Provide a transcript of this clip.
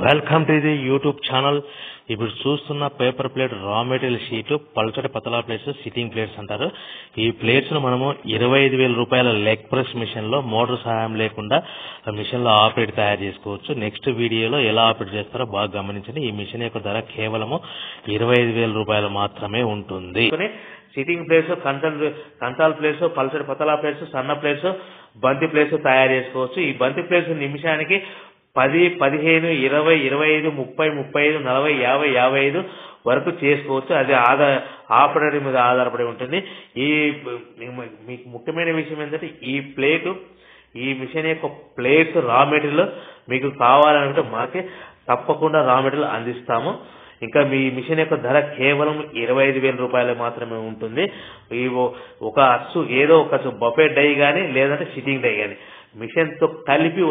Welcome to the YouTube channel. ఇప్పుడు చూస్తున్న paper plate raw material sheet పల్చటి పతలా ప్లేట్స్ సిట్టింగ్ ప్లేట్స్ అంటారు. ఈ ప్లేట్స్ను మనము ఇరవై ఐదు వేల రూపాయల లెగ్ ప్రెస్ మిషన్లో మోటార్ సహాయం లేకుండా మిషన్లో ఆపరేట్ తయారు చేసుకోవచ్చు. నెక్స్ట్ వీడియోలో ఎలా ఆపరేట్ చేస్తారో బాగా గమనించండి. ఈ మిషన్ యొక్క ధర కేవలము ఇరవై ఐదు వేల రూపాయలు మాత్రమే ఉంటుంది. సిట్టింగ్ ప్లేస్ కంటల్ కంటాల్ ప్లేస్ పల్సటి పతలా ప్లేస్ సన్న ప్లేస్ బంతి ప్లేస్ తయారు చేసుకోవచ్చు. ఈ బంతి ప్లేస్ నిమిషానికి పది పదిహేను ఇరవై ఇరవై ఐదు ముప్పై ముప్పై ఐదు నలభై యాభై యాభై ఐదు వరకు చేసుకోవచ్చు. అది ఆధార ఆపరేటర్ మీద ఆధారపడి ఉంటుంది. ఈ మీకు ముఖ్యమైన విషయం ఏంటంటే ఈ ప్లేట్ ఈ మిషన్ యొక్క ప్లేట్స్ రా మెటీరియల్ మీకు కావాలంటే మాకే తప్పకుండా రా మెటీరియల్ అందిస్తాము. ఇంకా మీ మిషన్ యొక్క ధర కేవలం ఇరవై ఐదు వేల రూపాయలు మాత్రమే ఉంటుంది. ఈ ఒక అచ్చు ఏదో ఒక బఫెట్ డై కానీ లేదంటే సిట్టింగ్ డై కానీ మిషన్తో కలిపి